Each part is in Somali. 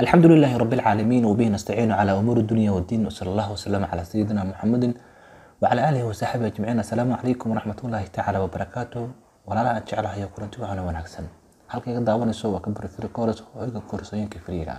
الحمد لله رب العالمين وبه نستعين على أمور الدنيا والدين وصلى الله وسلم على سيدنا محمد وعلى آله وصحبه أجمعين السلام عليكم ورحمة الله تعالى وبركاته ولا لا جعلها هي كورنتي وأنا ونكسن halka iga daawanayso waa kabari free course oo iga koorsooyinka freega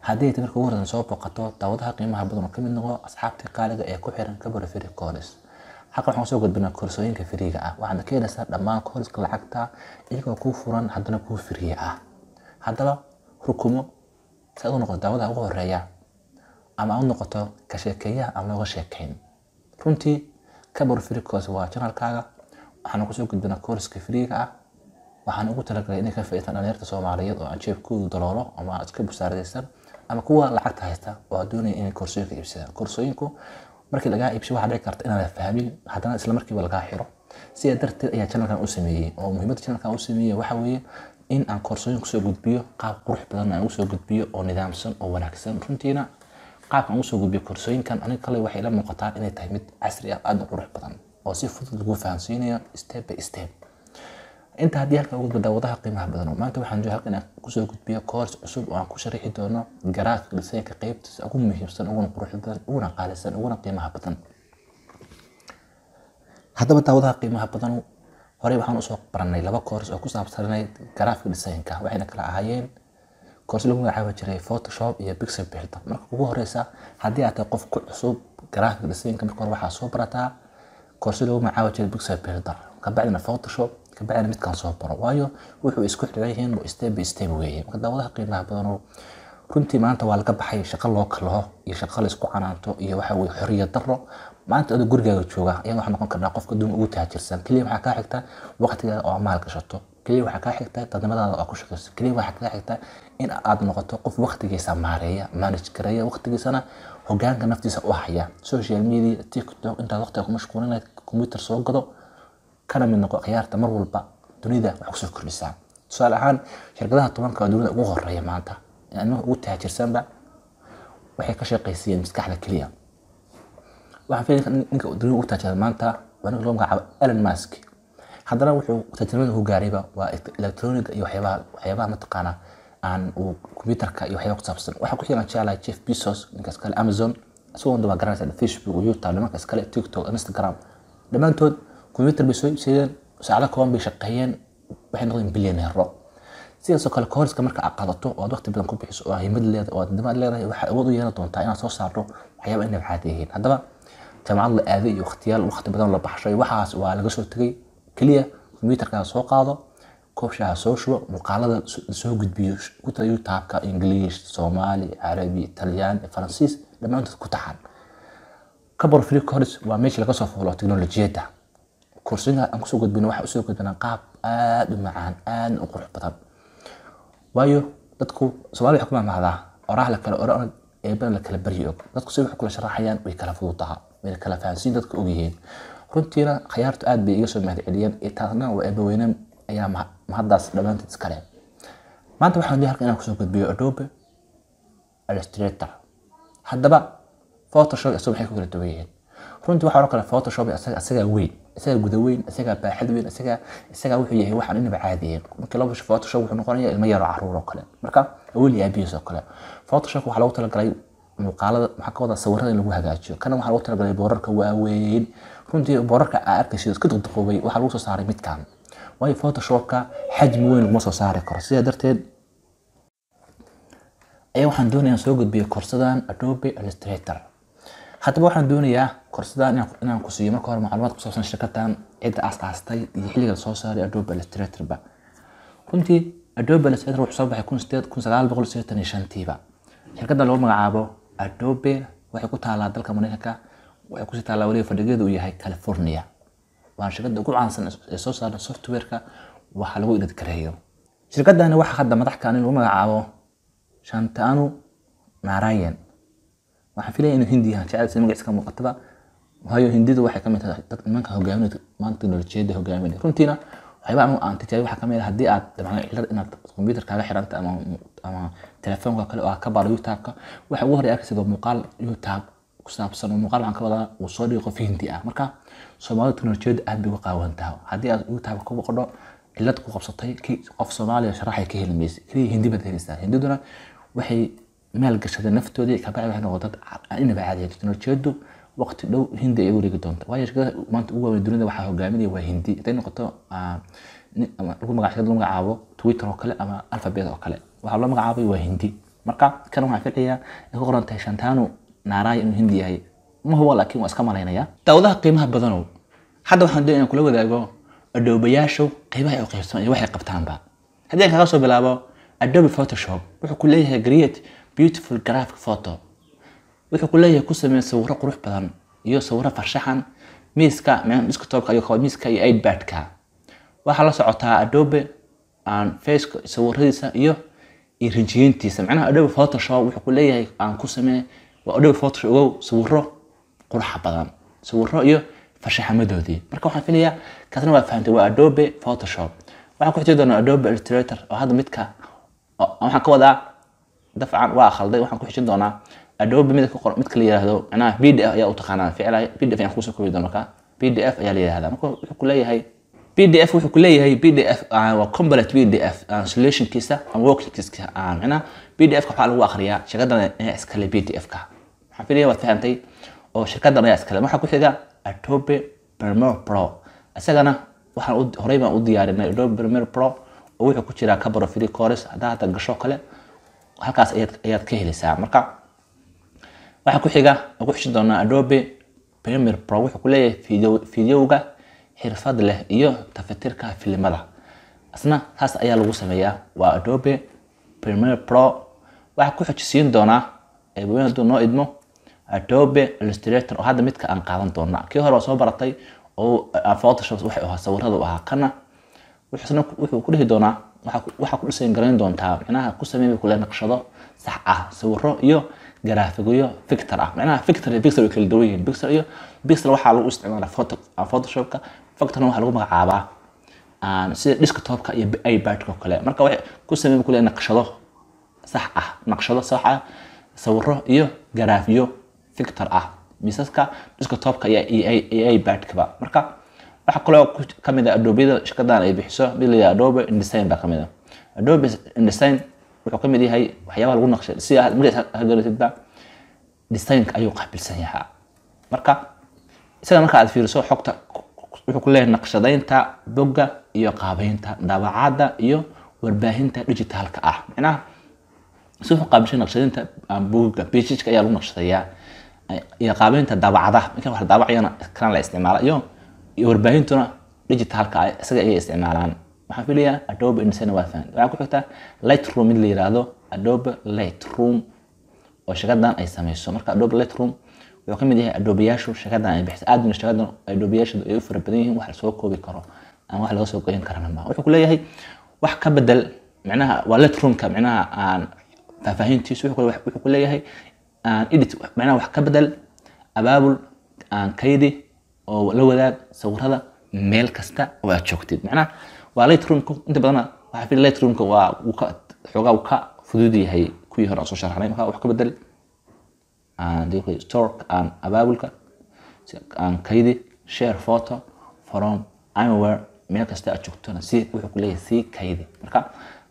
haddii aad marka ugu horeysa soo booqato daawadaha qiimaha badan oo kamid noqo asxaabtii qaaliga ee ku xiran kabari free course halkan waxaan soo gudbinaa koorsooyinka freega ah waxaad ka helaysaa dhammaan courska lacagta iyagoo kuu furan haddana kuu free ah haddaba rukumo si aad u noqoto daawadaha ugu horreeya ama aad u noqoto ka sheekeeyaha aan looga sheekeyn. Runtii kabari free waa janalkaaga waxaan ku soo gudbinaa courska freega ah. Waxaan ugu talagalay inay ka faa'iidaystaan dhalinyarta Soomaaliyeed oo aan jeebkoodu daloolo ama iska busaaradaysan ama kuwa lacagta haysta oo doonaya inay koorsooyinka iibsadaan. Koorsooyinku markii lagaa iibsho waxaa dhici karta inaan fahmin haddana isla markiiba lagaa xiro. Sidaa darteed ayaa channelkan u sameeyey. Oo muhiimadda channelkan u sameeyey. Waxa weeye in aan koorsooyin ku soo gudbiyo qaab qurux badan aan u soo gudbiyo oo nidaamsan oo wanaagsan. Runtiina qaabkan aan u soo gudbiyo koorsooyinkan aniga kale waxay la muuqataa inay tahay mid casri ah aada u qurux badan oo si fudud lagu fahansiinayo step by step. Inta haddii halka ugu daawadaha qiimaha badan maanta waxaan jooga halkan ku soo gudbiyo course cusub oo aan ku sharaxi doono graphic designka qaybtiisa ugu muhiimsan uguna quruxda badan uguna qaalisan uguna qiimaha badan. Haddaba daawadaha qiimaha badan horey waxaan u soo baranay laba course oo ku saabsanay graphic designka waxayna kala ahaayeen course lagu magacaabi jiray photoshop iyo pixel builder marka ugu horeysa haddii aad tahay qof ku cusub graphic designka marka hore waxaa soo barataa course lagu magacaabi jiray pixel builder kabacdina photoshop kabacdina midkaan soo baro waayo wuxuu isku xiran yihiin step by step weeye marka daawadaha qiimaha badan runtii maanta waa laga baxay shaqo loo kalaho iyo shaqo la isku canaanto iyo waxa weye xorriyad darro maanta adoo gurigaaga jooga ayaa waxaa noqon karnaa qofka adduunka ugu taajirsan keliya waxaa kaa xigta waqtigaada oo maal gashato. Keliya waxaa kaa xigta dadnimadaada oo ku shaqayso keliya waxaa kaa xigta in aad noqoto qof waqtigiisa maareeya manage gareeya waqtigiisana hogaanka naftiisa u haya. Social media tiktok intaad waqtiga ku mashquulinayd computer soo gado kana mid noqo khiyaarta mar walba dunida wax ku soo kordhisaa. Tusaale ahaan shirkadaha tobanka oo ugu horreeya maanta. Ugu taajirsanba waxay ka shaqaysiiyeen maskaxda keliya waxaan ninka dunida ugu taajirsan maanta waa ninka iyo waxyaabaha mataqaana aan computerka iyo waxyaabaha ku saabsan. Waxaa ku xiran jeclahay Jeff Bezos ninkaas kale Amazon isagoo daba garanaysa Facebook YouTube nimankaas kale TikTok Instagram. Dhammaantood computer bay soo iibsadeen saacado kooban bay shaqeeyeen waxay noqdeen bilyaneero sidaasoo kale koorska marka aad qaadato oo aad waqti badan ku bixiso oo himad leedahay oo aad nimaad leedahay waxaad awood u yeelan doontaa inaad soo saarto waxyaaba inay caadi yihiin. Haddaba jaamacad la aaday iyo waqtiyaal waqti badan la baxshay. Waxaas waa laga tegay. Keliya computerkaa soo qaado koobshaha soo shubo muuqaalada soo gudbiyo ku ingiliish soomaali carabi talyaani faransiis dhammaantood ku taxan. Kabor free course waa meesha laga fuulo teknolojiyadda. Koorsooyinka aan ku soo gudbino waxaa u soo gudbinaa qaab aada u macaan aadna u qurux badan. Waayo dadku soomaalida waxay ku mahmahdaa oraah la kala oran eebana la kala baryi dadku si wax kula sharaxayaan way kala fududaha wayna kala fahansiin dadka ogyihiin. Runtiina khiyaartu aad bay iga soo mahadceliyeen taasna waa eebaweyne ayaa mahaddaas dhammaanteed iskale maanta waxaan halkan inaan ku soo gudbiyo adobe illustrator. Haddaba photoshop isagu maxay ku kala duwan yihiin. Runtii waxaa oo kale photoshop isaga isaga weyn isaga guda weyn isaga baaxad weyn isaga isaga wuxuu yahay waxaan inaba caadiyin markii loo photoshop wuxuu noqonayaa ilmo yar oo carruur oo kale. Marka aweli aabihiis oo kale. Photoshop waxaa loogu talagalay muuqaalada maxaa ka wada sawirada in lagu hagaajiyo. Kana waxaa loogu talagalay boorarka waaweyn. Runtii boorarka aa arkaysid iska duqduqoobay waxaa lagu soo saaray midkan waayo photoshopka xajmi weyn laguma soo saari karo. Sidaa darteed ayaa waxaan doonayaa soo gudbiyo koorsadan adobe illustrator. Haddaba waxaan doonayaa koorsadan inaan ku siiyo. Marka hore macluumaad ku saabsan shirkadan cidda aas-aastay iyo xilliga la soo saaray adobe illustratorba runtii adobe illustrator wuxuu soo baxay kun sagaal boqol sideetan iyo shantiiba shirkadda lagu magacaabo adobe waxay ku taalaa dalka mareykanka waxay ku sii taalaa weliba fadhigeedu uu yahay california. Waa shirkadda ugu caansan ee soo saarta softwareka waxa lagu idadgareeyo shirkadani waxaa hadda madaxkan in lagu magacaabo shantanu narayan waxaan filaya inuu hindi yahan jecel si magaciisa ka muuqataba waayo hindidu waxay ka mid tahay dad nimanka hogaaminaya maanta teknolojiyadda hogaaminaya runtiina waxyaaba anigu aan tijaabay waxaa ka mid ah haddii waa muuqaal inaba caadiya teknolojiyadu waqti dhow hindi ay wareegi doonta. Waayo shirkada maanta ugu waaweyn dunida waxaa hogaaminaya waa hindi. Haday noqoto shirkad lagu magacaabo twitter oo kale ama alphabet oo kale. Waxaa loo magacaabay waa hindi. Marka kan waxaan filayaa ay ku qoran tahay shantanu naaraya inuu hindi yahay. Ma hubo laakiin waa iska malaynaya. Daawadaha qiimaha badanow hadda waxaan doonaya kula wadaago adhoobayaashu qiimaha ay u qaybsamaan iyo waxay qabtaanba haddii aan kaga soo bilaabo adobe photoshop wuxuu ku leeyahay create beautiful graphic photo wuxuu ku leeyahay ku samee sawiro qurux badan iyo sawiro farshaxan miiska desktopka iyo miiska iyo ipadka. Waxaa la socotaa adobe aan sawiradiisa iyo iyo rinjiyeyntiisa macnaha adobe photoshop wuxuu ku leeyahay aan ku samee waa adobe photoshop ogow sawiro qurxa badan sawiro iyo farshaxamadoodii marka waxaan filayaa kaasna waa fahamtay waa adobe photoshop. Waxaan ku doonaa adobe illustrator oo hadda midka waxaan ka wadaa dafcan waa khalday waxaan ku xijin doonaa adobe midka midka la yiraahdo macnaha pdf ayaa u taqaanaa ficilay pdf ayaan ku soo koobi doona marka pdf ayaa la yirahdaa marka wuxuu ku leeyahay pdf wuxuu ku leeyahay pdf waa complete pdf solutionkiisa ama workkiisa macnaha pdf ka waxaa lagu akhriyaa shirkadan ayaa iskale pdf ka waxaan filaya waad fahantay oo shirkadan ayaa iskale. Waxaa ku xiga adobe premiere pro. Isagana waxaan horey baan u diyaarinay adobe premiere pro oo wuxuu ku jiraa cabro free course haddaa hadda gasho kale halkaas ayaad ka helaysaa marka waxaa ku xiga ku xijin doonaa adobe premiere pro wuxuu ku leeyahay xirfad leh iyo tafatirka filimada. Isna taas ayaa lagu sameeyaa. Waa adobe premiere pro. Waxaa ku xojisiin doonaa eebaweyn hadduu noo idmo adobe illustrator. Oo hadda midka aan qaadan doona kii hore waa soo baratay oo photoshop waxay ahaa sawirada ahaa kana. Wuxuu ku dhihi doonaa waxaa ku dhisayn garayn doontaa macnaha ku sameey kule naqshado sax ah sawiro iyo garaafigiyo fictor ah. Macnaha fictor iyo pixel way kala duwan yihiin. Pixel iyo pixel waxaa lagu isticmaalaa photo photoshopka. Fictorna waxaa lagu magacaabaa sida desktopka iyo ipadka oo kale. Marka waxay ku sameey kule naqshado sax ah naqshado sax ah sawiro iyo garaafiyo fictor ah. Miisaska desktopka iyo ipadkaba marka waxaa kaloo ka mid ah adobeyada shirkadan ay bixiso. Mid la adobe indesign baa ka mid ah. Adobe indesign wuxuu ka mid yahay waxyaabaha lagu naqshay si markaasgaratidba designka ayuu qaabilsan yahaa. Marka isaga marka aad fiiriso xogta wuxuu ku naqshadaynta bogga iyo qaabeynta daabacadda iyo warbaahinta digitalka ah. Macnaha si wuxuu qaabilshay naqshadaynta bogga pageka ayaa lagu naqshadayaa iyo qaabeynta daabacadaha marka wax daabacayana kana la isticmaala iyo iyo warbaahintuna digitalka isaga ayay isticmaalaan. Waxaan filayaa adobe fahan waxaa ku xigta lightroom mid la yiraahdo adobe lightroom oo shirkadan ay sameyso marka adobe lightroom wuxuu ka mid yahay adobeyaashu shirkadan ay bixiso. Aadna shirkadan adobeyaashu ay u fara badan yihiin wax la soo koobi karo ama wax laga soo goyn wuxuu ku wax ka bedel macnaha waa lightroomka macnaha aan faahfaahintiisu wuxuu ku leeyahay edit macnaha wax ka bedel abaabul aan kaydi oo la wadaag sawirada meel kasta oo aad joogtid. Macnaha waa lightroomku. Inta badana waxaa fili lightroomka waa ka xoogaa uu ka fudud yahay kuwii hore aan soo sharaxnay marka wax ka bedel store aan abaabulka aan kaydi share photo from anywhere meel kasta aad joogtona si wuxuu ku leeyahay si kaydi. Marka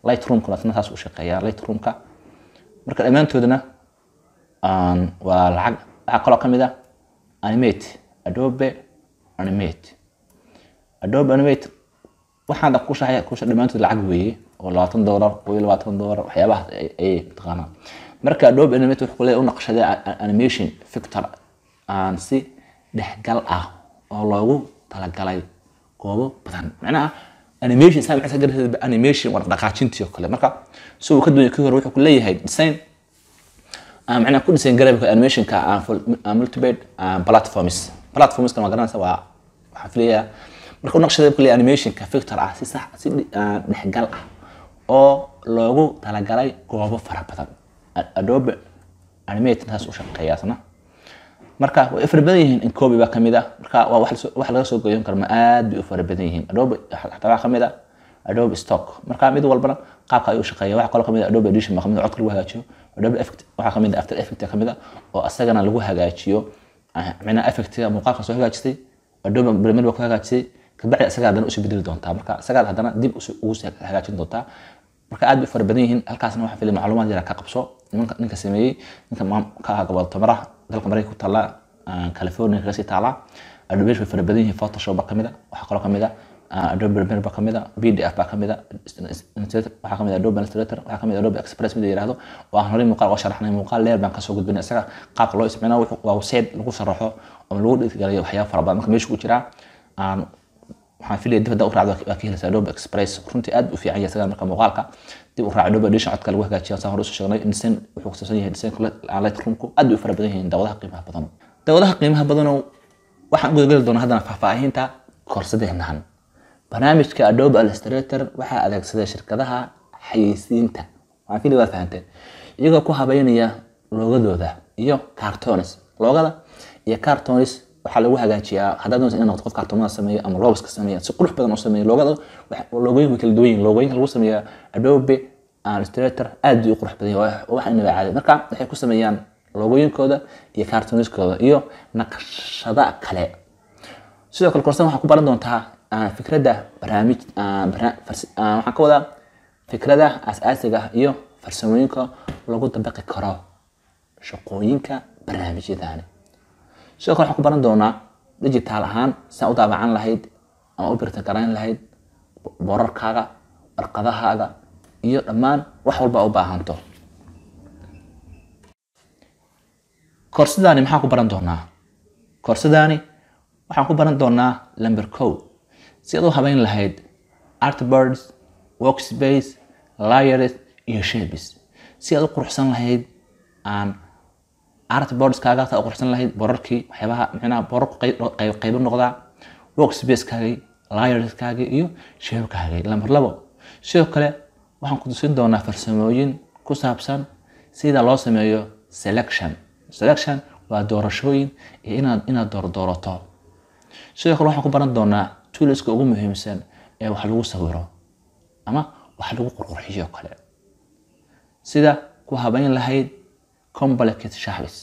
lightroomkuna asna saas u shaqeeyaa lightroomka. Marka dhammaantoodana waa lacag waxaa kaloo ka mid ah animate adobe animate adobe animate waxaan ku shaxay ku dhammaantood lacag weeye oo labaatan doolar oo iyo labaatan doolar waxyaabaha ayay taqaanaa marka adobe animate wuxuu kuleeyahay u naqshaday animation fictor aan si dhexgal ah oo loogu talagalay goobo badan macnaha animation saa waxay garaysaa animation waa dhaqaajintii oo kale marka uu ka duwaya kii hore wuxuu ku leeyahay design macnaha ku design garabka animationka multibed platforms platformska ma garanaysa waa fictor ah si dhexgal ah oo loogu talagalay goobo fara badan. Adobe animate marka way fara badan yihiin incobi baa ka mid ah. Marka waa wax laga soo goyon karo ma aad bay u fara badan yihiin. Adobe xataa ka mid ah. Adobe stock. Marka mid walbana qaabka ayuu shaqeeya waxaa kaloo ka mid ah adobe edition baa ka mid ah codka lagu hagaajiyo. Adobe waxaa ka mid ah after effect ka mid ah oo asagana lagu hagaajiyo adobe premiere baa ku hagaajisay kabacdi asagaa haddana u sii bedeli doontaa. Marka asagaad haddana dib ugu hagaajin doontaa. Marka aad bay fara badan yihiin halkaasna waxaa filay macluumaad yara ka qabso. Ninka sameeyey ninka ka ah gobol dalka maraykanka ku taala ah, california kaga sii taala adobe way fara badan yihiin photoshop baa ka mid a waxaa kaloo ka mid a ah, adobe premiere baa ka mid a pdf baa ka mid a Illustrator- waxaa ka mid adobe illustrator waxaa ka mid a adobe express mid la yiraahdo. Oo aan horey muuqaal uga sharaxnay muuqaal leer baan ka soo gudbinay isaga. Qaabka loo isticmaalo wuxuu- waa website lagu sharaxo ama lagu dhiirigeliyo waxyaabo fara badan. Waxaan adobe adobe qiimaha qiimaha gudageli doonaa haddana faahfaahinta koorsadeenahan barnaamijka adobe illustrator waxaa adeegsaday shirkadaha xayeysiinta. Waxaan filaya waad fahanteen. Iyagoo ku habeynaya loogadooda iyo cartoons. Loogada iyo cartoons waxaa lagu hagaajiyaa. Haddaad doonaysa inaad qof cartoonada sameeyo ama logoska sameeya si qurux badan u sameeyo loogada way kala duwan yihiin loogooyinka lagu sameeya adobe illustrator aad bay u qurux badan yahay waa wax inaba caadi. Marka waxay ku sameeyaan loogooyinkooda iyo cartooniskooda iyo naqshada kale. Sidoo kale korsan waxaa ku baran doontaa ah, fikradda barnaamij ah, ah, waxaan ka wadaa fikrada asaasiga ah iyo farsamooyinka lagu dabaqi karo shaqooyinka barnaamijyadani sidoo kale waxaan ku baran doonaa digital ahaan saa u daabacan lahayd ama u birta garayn lahayd boorarkaaga warqadahaaga iyo dhammaan wax walba u baahanto. Koorsadani maxaan ku baran doonaa? Koorsadani waxaan ku baran doonaa lamber kow si aad u habeyn lahayd artboards workspace layers iyo shapes si aad u quruxsan lahayd aan artboardskaaga saa u quruxsan lahayd borarkii waxyaabaha micnaha borarku qayb qayb- qaybo noqdaa workspace-kaagii layerskaagii iyo shapekaagii lamber labo. Sidoo kale waxaan ku tusin doonaa farsamooyin ku saabsan sida loo sameeyo selection. Selection waa doorashooyin iyo inaad inaad doordoorato sidoo kale waxaan ku baran doonaa toolska ugu muhiimsan ee wax lagu sawiro ama wax lagu qurqurxiyo kale. Sida ku habeyn lahayd complex shapes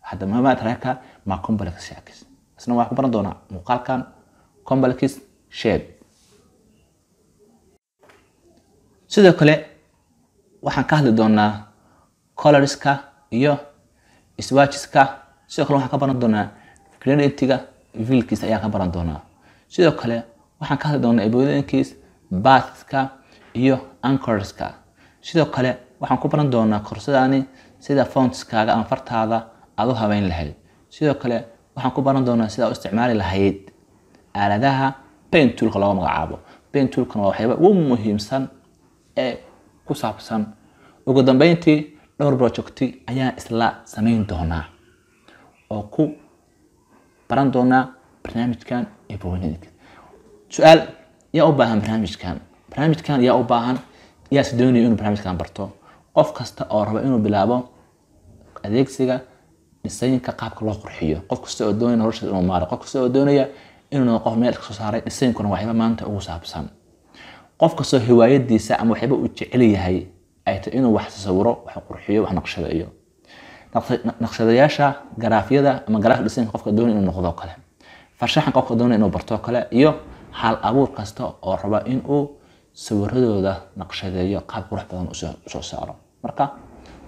hadda ma complex shapes isna waxaan ku baran doonaa muuqaalkan complex shape sidoo kale waxaan ka hadli doonaa colorska iyo swatcheska sidoo kale waxaan ka baran doonaa gradientiga vilkiis ayaan ka baran doonaa sidoo kale waxaan ka hadli doonaa ibooyinkiis bathska iyo anchorska. Sidoo kale waxaan ku baran doonaa korsadani sida fontskaaga ama fartaada aad u habeyn lahayd. Sidoo kale waxaan ku baran doonaa sida u isticmaali lahayd aaladaha paint toolka looga magacaabo. Paint toolkana waa waxyaaba ugu muhiimsan ee ku saabsan. Ugu dambeyntii dhowr projecti ayaan isla samayn doonaa oo ku baran doonaa barnaamijkan iyo booyinka su'aal yaa u baahan barnaamijkan? Barnaamijkan yaa u baahan yaase doonaya inuu barnaamijkan barto. Qof kasta oo raba inuu bilaabo adeegsiga dhisayinka qaabka loo qurxiyo. Qof kasta oo doonaya nolosheeda inuu maaro. Qof kasta oo doonaya inuu noqdo qof meel iska saaray dhisayinkuna waxyaaba maanta ugu saabsan. Qof kastoo hiwaayadiisa ama waxyaaba uu jecel yahay ay tahay inuu wax sawiro wax qurxiyo wax naqshadeeyo. Naqsha- naqshadayaasha garaafyada ama garaafka dhisanka qofka doonaya inuu noqdo kale farshaxan qofka doonaya inuu barto kale iyo hal abuur kasta oo raba inuu sawiradooda naqshadeeyo qaab qurux badan u soo saaro. Marka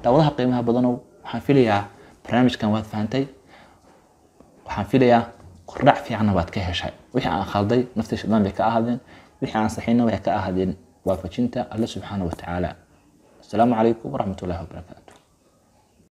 daawadaha qiimaha badanow waxaan filayaa barnaamijkan waad fahantay waxaan filayaa kordhac fiicanna waad ka heshay. Wixii aan khalday naftii shaydaan bay ka ahaadeen. Wixii aan saxinna waxay ka ahaadeen. Waafajinta alle subxaana wa tacaala asalaamu calaykum waraxmat ullahi wabarakaatu